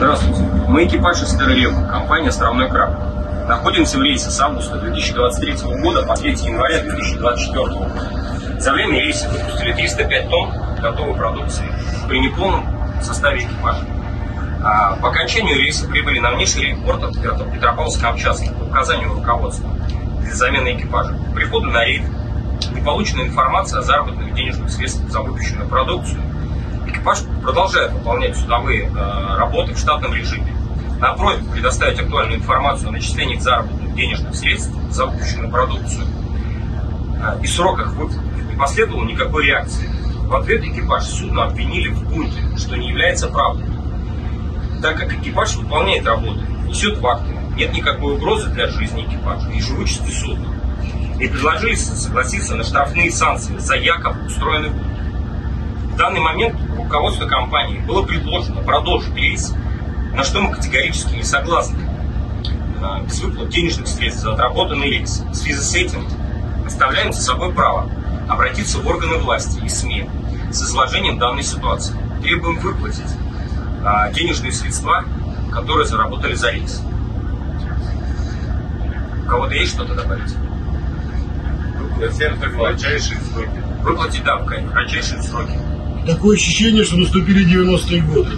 Здравствуйте. Мы экипаж СТРЛ, компания «Островной краб». Находимся в рейсе с августа 2023 года по 3 января 2024 года. За время рейса выпустили 305 тонн готовой продукции при неполном составе экипажа. А по окончанию рейса прибыли на внешний рейд порта Петропавловск-Камчатский по указанию руководства для замены экипажа. Приходу на рейд не получена информация о заработных денежных средствах за выпущенную продукцию. Экипаж продолжает выполнять судовые э, работы в штатном режиме. На просьбу предоставить актуальную информацию о начислениях заработных денежных средств за выпущенную продукцию э, и сроках выплаты не последовало никакой реакции. В ответ экипаж судно обвинили в бунте, что не является правдой. Так как экипаж выполняет работу, несет факты, нет никакой угрозы для жизни экипажа и живучести судна. И предложили согласиться на штрафные санкции за якобы устроенный бунт. В данный момент руководству компании было предложено продолжить рейс, на что мы категорически не согласны. А, без выплат денежных средств за отработанный рейс. В связи с этим оставляем за собой право обратиться в органы власти и СМИ с изложением данной ситуации. Требуем выплатить а, денежные средства, которые заработали за рейс. У кого-то есть что-то добавить? Всем в кратчайшие сроки. Выплатить, да, в кратчайшие сроки. Такое ощущение, что наступили 90-е годы.